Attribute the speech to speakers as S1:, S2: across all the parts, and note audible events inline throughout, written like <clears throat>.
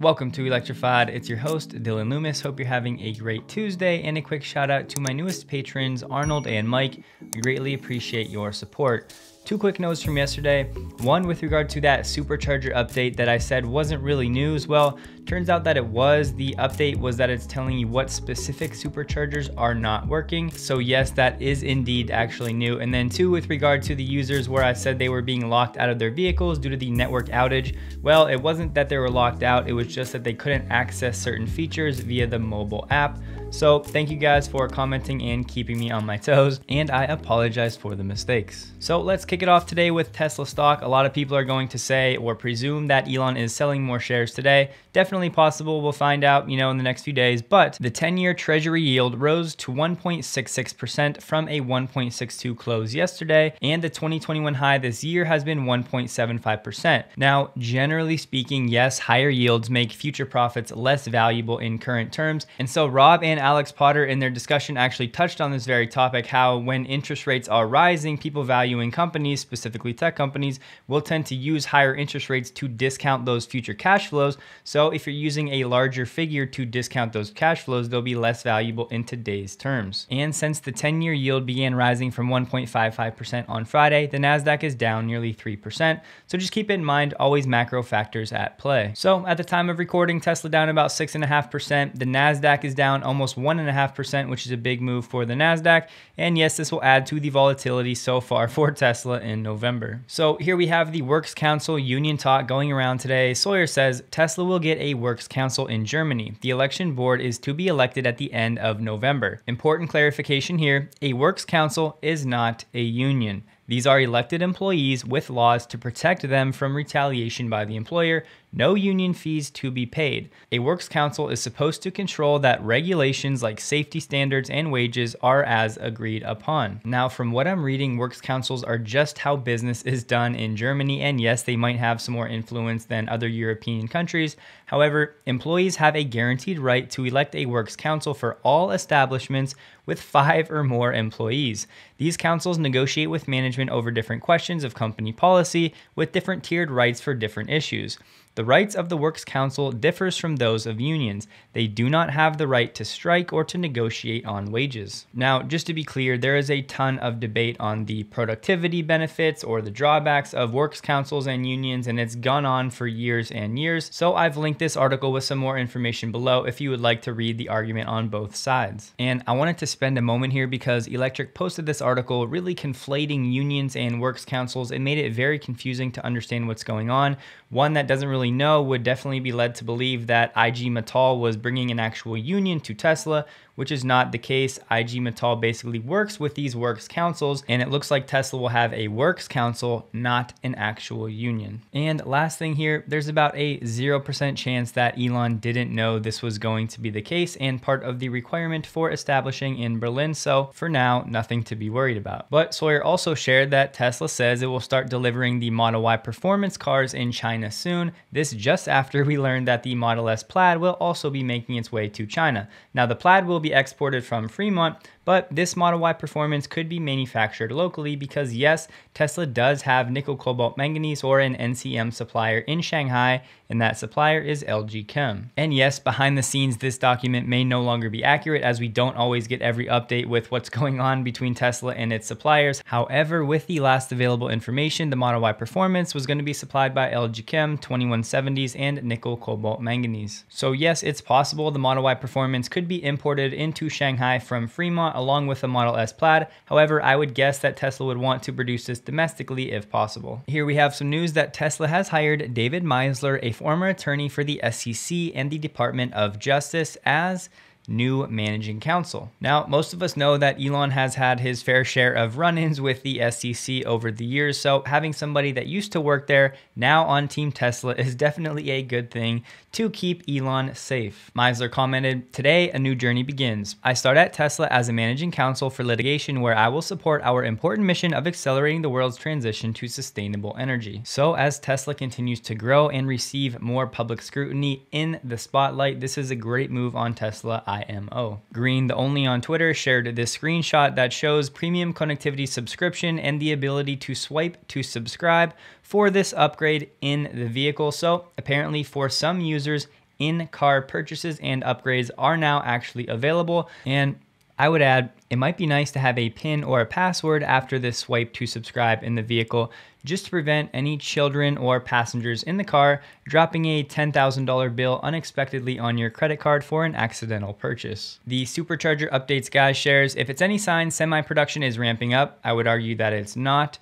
S1: Welcome to Electrified. It's your host, Dillon Loomis. Hope you're having a great Tuesday and a quick shout out to my newest patrons, Arnold and Mike. We greatly appreciate your support. Two quick notes from yesterday. One with regard to that supercharger update that I said wasn't really news. Well, turns out that it was. The update was that it's telling you what specific superchargers are not working. So yes, that is indeed actually new. And then two, with regard to the users where I said they were being locked out of their vehicles due to the network outage. Well, it wasn't that they were locked out. It was just that they couldn't access certain features via the mobile app. So thank you guys for commenting and keeping me on my toes, and I apologize for the mistakes. So let's kick it off today with Tesla stock. A lot of people are going to say or presume that Elon is selling more shares today. Definitely possible, we'll find out, you know, in the next few days, but the 10-year treasury yield rose to 1.66% from a 1.62 close yesterday, and the 2021 high this year has been 1.75%. Now, generally speaking, yes, higher yields make future profits less valuable in current terms, and so Rob and Alex Potter in their discussion actually touched on this very topic, how when interest rates are rising, people valuing companies, specifically tech companies, will tend to use higher interest rates to discount those future cash flows. So if you're using a larger figure to discount those cash flows, they'll be less valuable in today's terms. And since the 10-year yield began rising from 1.55% on Friday, the NASDAQ is down nearly 3%. So just keep in mind always macro factors at play. So at the time of recording, Tesla down about 6.5%. The NASDAQ is down almost almost 1.5%, which is a big move for the NASDAQ. And yes, this will add to the volatility so far for <laughs> Tesla in November. So here we have the Works Council union talk going around today. Sawyer says Tesla will get a Works Council in Germany. The election board is to be elected at the end of November. Important clarification here, a Works Council is not a union. These are elected employees with laws to protect them from retaliation by the employer no union fees to be paid. A works council is supposed to control that regulations like safety standards and wages are as agreed upon. Now, from what I'm reading, works councils are just how business is done in Germany, and yes, they might have some more influence than other European countries. However, employees have a guaranteed right to elect a works council for all establishments with five or more employees. These councils negotiate with management over different questions of company policy with different tiered rights for different issues. The rights of the Works Council differs from those of unions. They do not have the right to strike or to negotiate on wages. Now, just to be clear, there is a ton of debate on the productivity benefits or the drawbacks of works councils and unions, and it's gone on for years and years. So I've linked this article with some more information below if you would like to read the argument on both sides. And I wanted to spend a moment here because Electrek posted this article really conflating unions and works councils. It made it very confusing to understand what's going on. One that doesn't really know would definitely be led to believe that IG Metall was bringing an actual union to Tesla, which is not the case. IG Metall basically works with these works councils, and it looks like Tesla will have a works council, not an actual union. And last thing here, there's about a 0% chance that Elon didn't know this was going to be the case and part of the requirement for establishing in Berlin. So for now, nothing to be worried about. But Sawyer also shared that Tesla says it will start delivering the Model Y performance cars in China soon. This just after we learned that the Model S Plaid will also be making its way to China. Now the Plaid will be exported from Fremont, but this Model Y performance could be manufactured locally because yes, Tesla does have nickel cobalt manganese or an NCM supplier in Shanghai, and that supplier is LG Chem. And yes, behind the scenes, this document may no longer be accurate as we don't always get every update with what's <laughs> going on between Tesla and its suppliers. However, with the last available information, the Model Y performance was going to be supplied by LG Chem, 2170s, and nickel cobalt manganese. So yes, it's possible the Model Y performance could be imported into Shanghai from Fremont along with the Model S Plaid. However, I would guess that Tesla would want to produce this domestically if possible. Here we have some news that Tesla has hired David Meisler, a former attorney for the SEC and the Department of Justice as new managing counsel. Now, most of us know that Elon has had his fair share of run ins with the SEC over the years, so having somebody that used to work there now on Team Tesla is <laughs> definitely a good thing to keep Elon safe. Meisler commented, Today, a new journey begins. I start at Tesla as a managing counsel for litigation where I will support our important mission of accelerating the world's transition to sustainable energy. So, as Tesla continues to grow and receive more public scrutiny in the spotlight, this is a great move on Tesla IMO. greentheonly on Twitter, shared this screenshot that shows premium connectivity subscription and the ability to swipe to subscribe for this upgrade in the vehicle. So apparently for some users, in-car purchases and upgrades are now actually available. And I would add, it might be nice to have a PIN or a password after this swipe to subscribe in the vehicle just to prevent any children or passengers in the car dropping a $10,000 bill unexpectedly on your credit card for an accidental purchase. The Supercharger Updates guy shares, if it's any sign semi-production is ramping up, I would argue that it's not.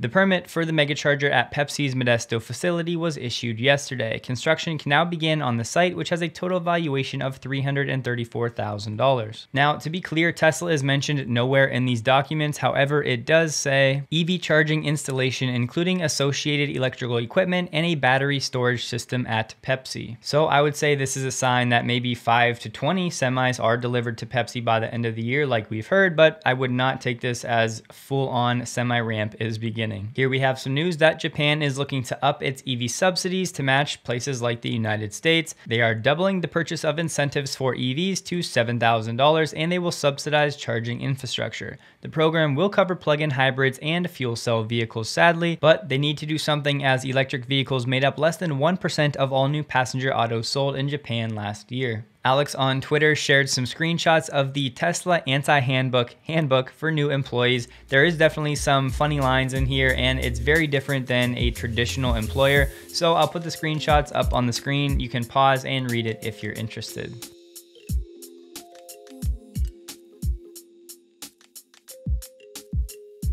S1: The permit for the megacharger at Pepsi's Modesto facility was issued yesterday. Construction can now begin on the site, which has a total valuation of $334,000. Now, to be clear, Tesla is mentioned nowhere in these documents. However, it does say EV charging installation, including associated electrical equipment and a battery storage system at Pepsi. So I would say this is a sign that maybe 5 to 20 semis are delivered to Pepsi by the end of the year, like we've heard, but I would not take this as full on semi ramp is beginning beginning. Here we have some news that Japan is looking to up its EV subsidies to match places like the United States. They are doubling the purchase of incentives for EVs to $7,000 and they will subsidize charging infrastructure. The program will cover plug-in hybrids and fuel cell vehicles sadly, but they need to do something as electric vehicles made up less than 1% of all new passenger autos sold in Japan last year. Alex on Twitter shared some screenshots of the Tesla anti-handbook handbook for new employees. There is definitely some funny lines in here and it's very different than a traditional employer. So I'll put the screenshots up on the screen. You can pause and read it if you're interested.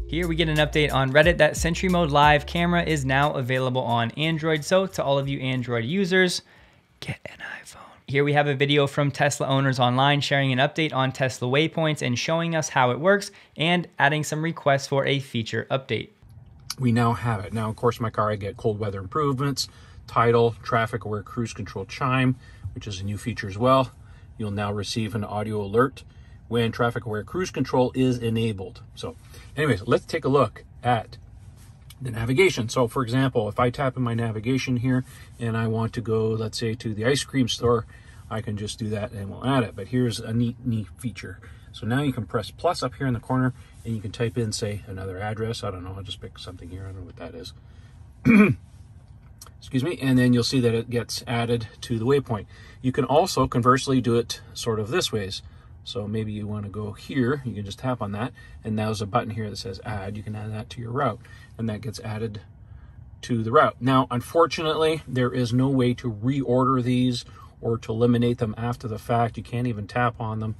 S1: Here we get an update on Reddit that Sentry Mode Live camera is now available on Android. So to all of you Android users, get an iPhone. Here we have a video from Tesla owners online sharing an update on Tesla waypoints and showing us how it works and adding some requests for a feature update.
S2: We now have it. Now, of course, my car, I get cold weather improvements, title, traffic aware cruise control chime, which is a new feature as well. You'll now receive an audio alert when traffic aware cruise control is enabled. So anyways, let's take a look at the navigation. So for example, if I tap in my navigation here and I want to go, let's say to the ice cream store, I can just do that and we'll add it. But here's a neat, neat feature. So now you can press plus up here in the corner and you can type in, say, another address. I don't know, I'll just pick something here. I don't know what that is. <clears throat> Excuse me. And then you'll see that it gets added to the waypoint. You can also conversely do it sort of this ways. So maybe you want to go here, you can just tap on that, and now there's a button here that says add. You can add that to your route, and that gets added to the route. Now, unfortunately, there is no way to reorder these or to eliminate them after the fact. You can't even tap on them.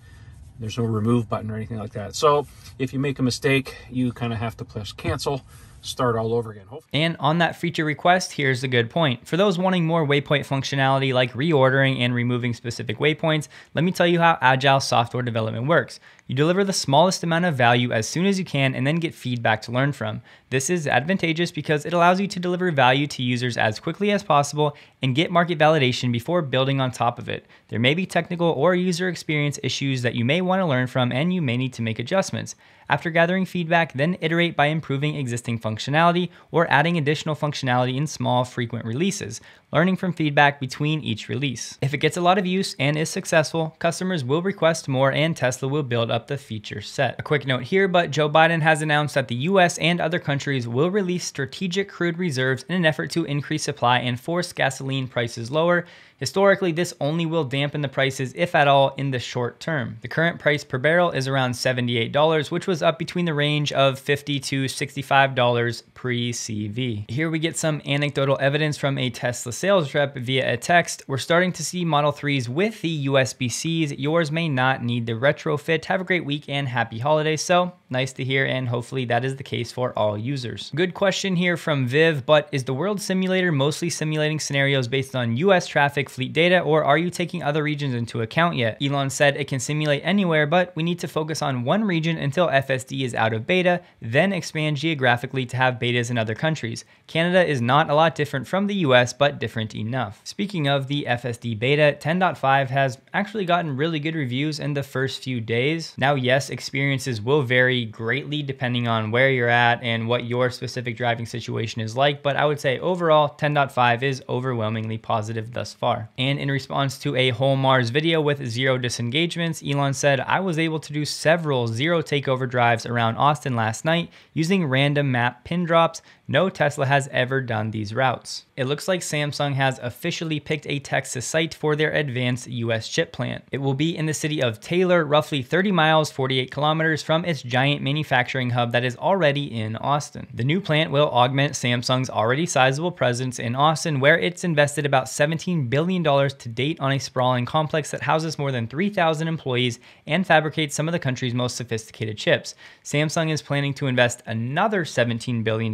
S2: There's no remove button or anything like that. So if you make a mistake, you kind of have to press cancel start all over again. Hopefully.
S1: And on that feature request, here's the good point. For those wanting more waypoint functionality like reordering and removing specific waypoints, let me tell you how agile software development works. You deliver the smallest amount of value as soon as you can and then get feedback to learn from. This is advantageous because it allows you to deliver value to users as quickly as possible and get market validation before building on top of it. There may be technical or user experience issues that you may want to learn from and you may need to make adjustments. After gathering feedback, then iterate by improving existing functionality or adding additional functionality in small, frequent releases, learning from feedback between each release. If it gets a lot of use and is successful, customers will request more and Tesla will build up the feature set. A quick note here, but Joe Biden has announced that the US and other countries will release strategic crude reserves in an effort to increase supply and force gasoline prices lower Historically, this only will dampen the prices, if at all, in the short term. The current price per barrel is around $78, which was up between the range of 50 to $65 pre-CV. Here we get some anecdotal evidence from a Tesla sales rep via a text. We're starting to see Model 3s with the USB-Cs. Yours may not need the retrofit. Have a great week and happy holidays. So nice to hear and hopefully that is the case for all users. Good question here from Viv, but is the world simulator mostly simulating scenarios based on US traffic fleet data, or are you taking other regions into account yet? Elon said it can simulate anywhere, but we need to focus on one region until FSD is out of beta, then expand geographically to have betas in other countries. Canada is not a lot different from the US, but different enough. Speaking of the FSD beta, 10.5 has actually gotten really good reviews in the first few days. Now, yes, experiences will vary greatly depending on where you're at and what your specific driving situation is like, but I would say overall, 10.5 is overwhelmingly positive thus far. And in response to a whole Mars video with zero disengagements, Elon said, I was able to do several zero takeover drives around Austin last night using random map pin drops no Tesla has ever done these routes. It looks like Samsung has officially picked a Texas site for their advanced US chip plant. It will be in the city of Taylor, roughly 30 miles, 48 kilometers from its giant manufacturing hub that is already in Austin. The new plant will augment Samsung's already sizable presence in Austin, where it's invested about $17 billion to date on a sprawling complex that houses more than 3,000 employees and fabricates some of the country's most sophisticated chips. Samsung is planning to invest another $17 billion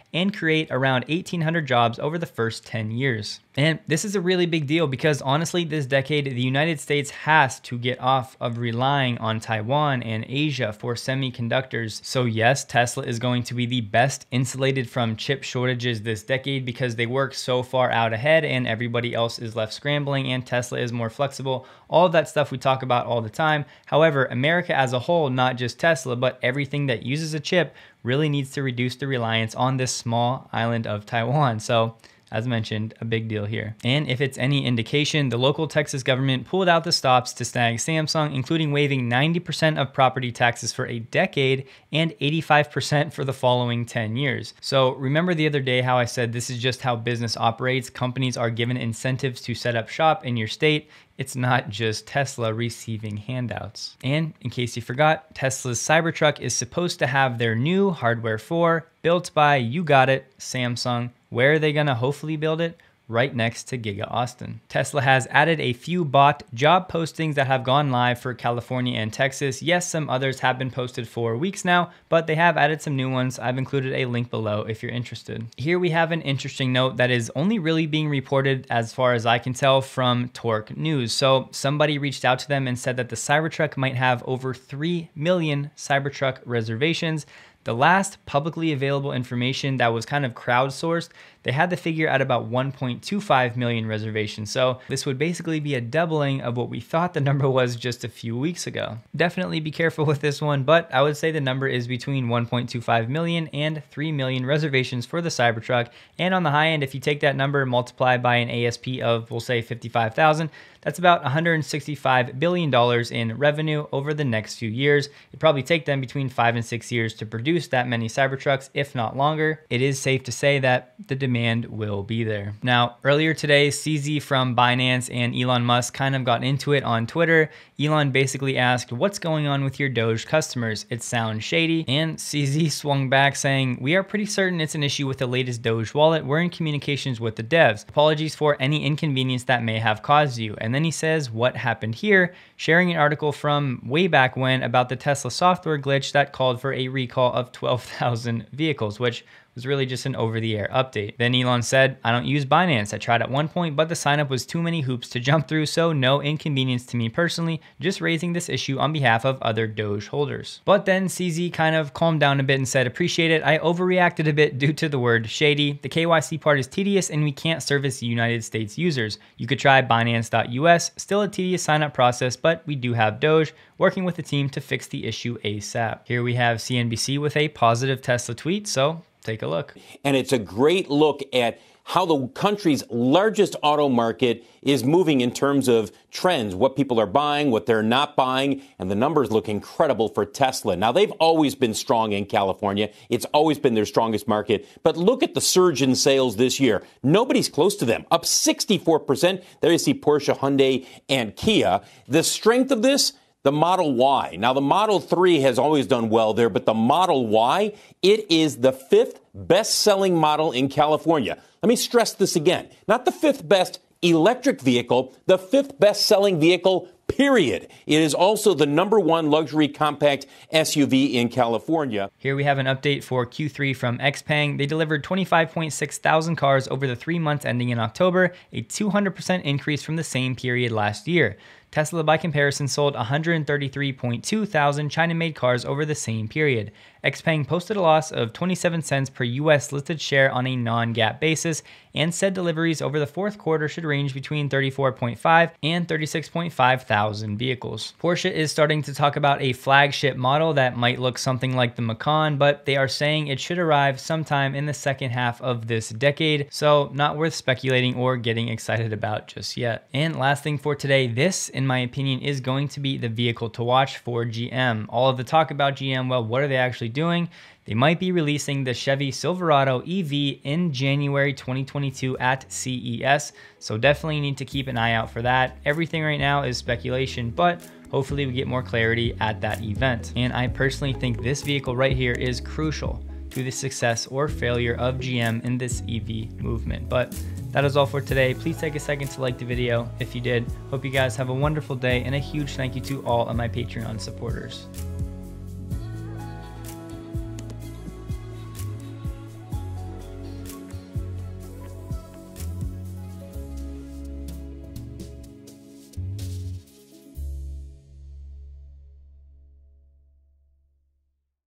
S1: and create around 1,800 jobs over the first 10 years. And this is a really big deal because honestly, this decade, the United States has to get off of relying on Taiwan and Asia for semiconductors. So, yes, Tesla is going to be the best insulated from chip shortages this decade because they work so far out ahead and everybody else is left scrambling, and Tesla is more flexible. All that stuff we talk about all the time. However, America as a whole, not just Tesla, but everything that uses a chip, really needs to reduce the reliance on this small island of Taiwan. So, as mentioned, a big deal here. And if it's any indication, the local Texas government pulled out the stops to snag Samsung, including waiving 90% of property taxes for a decade and 85% for the following 10 years. So remember the other day how I said this is just how business operates. Companies are given incentives to set up shop in your state it's not just Tesla receiving handouts. And in case you forgot, Tesla's Cybertruck is supposed to have their new hardware 4 built by, you got it, Samsung. Where are they gonna hopefully build it? right next to Giga Austin. Tesla has added a few bot job postings that have gone live for California and Texas. Yes, some others have been posted for weeks now, but they have added some new ones. I've included a link below if you're interested. Here we have an interesting note that is only really being reported as far as I can tell from Torque News. So somebody reached out to them and said that the Cybertruck might have over 3 million Cybertruck reservations. The last publicly available information that was kind of crowdsourced they had the figure at about 1.25 million reservations. So this would basically be a doubling of what we thought the <laughs> number was just a few weeks ago. Definitely be careful with this one, but I would say the number is between 1.25 million and 3 million reservations for the Cybertruck. And on the high end, if you take that number and multiply by an ASP of, we'll say 55,000, that's about $165 billion in revenue over the next few years. It'd probably take them between five and six years to produce that many Cybertrucks, if not longer. It is safe to say that the demand will be there. Now, earlier today, CZ from Binance and Elon Musk kind of got into it on Twitter. Elon basically asked, What's going on with your Doge customers? It sounds shady. And CZ swung back saying, We are pretty certain it's an issue with the latest Doge wallet. We're in communications with the devs. Apologies for any inconvenience that may have caused you. And then he says, What happened here? Sharing an article from way back when about the Tesla software glitch that called for a recall of 12,000 vehicles, which was really just an over the air update. Then Elon said, I don't use Binance. I tried at one point, but the signup was too many hoops to jump through, so no inconvenience to me personally, just raising this issue on behalf of other Doge holders. But then CZ kind of calmed down a bit and said, Appreciate it. I overreacted a bit due to the word shady. The KYC part is tedious and we can't service United States users. You could try Binance.us, still a tedious signup process, but we do have Doge working with the team to fix the issue ASAP. Here we have CNBC with a positive Tesla tweet, so Take a look.
S3: And it's a great look at how the country's largest auto market is moving in terms of trends, what people are buying, what they're not buying, and the numbers look incredible for Tesla. Now, they've always been strong in California. It's always been their strongest market. But look at the surge in sales this year. Nobody's close to them, up 64%. There you see Porsche, Hyundai, and Kia. The strength of this, the Model Y. Now, the Model 3 has always done well there, but the Model Y, it is the fifth best selling model in California. Let me stress this again. Not the fifth best electric vehicle, the fifth best selling vehicle, period. It is also the number one luxury compact SUV in California.
S1: Here we have an update for Q3 from Xpeng. They delivered 25.6 thousand cars over the three months ending in October, a 200% increase from the same period last year. Tesla, by comparison, sold 133.2 thousand China made cars over the same period. Xpeng posted a loss of 27 cents per US listed share on a non GAAP basis and said deliveries over the fourth quarter should range between 34.5 and 36.5 thousand vehicles. Porsche is starting to talk about a flagship model that might look something like the Macan, but they are saying it should arrive sometime in the second half of this decade, so not worth speculating or getting excited about just yet. And last thing for today, this in my opinion, is going to be the vehicle to watch for GM. All of the talk about GM, well, what are they actually doing? They might be releasing the Chevy Silverado EV in January 2022 at CES, so definitely need to keep an eye out for that. Everything right now is speculation, but hopefully we get more clarity at that event. And I personally think this vehicle right here is crucial to the success or failure of GM in this EV movement. But that is all for today. Please take a second to like the video if you did. Hope you guys have a wonderful day and a huge thank you to all of my Patreon supporters.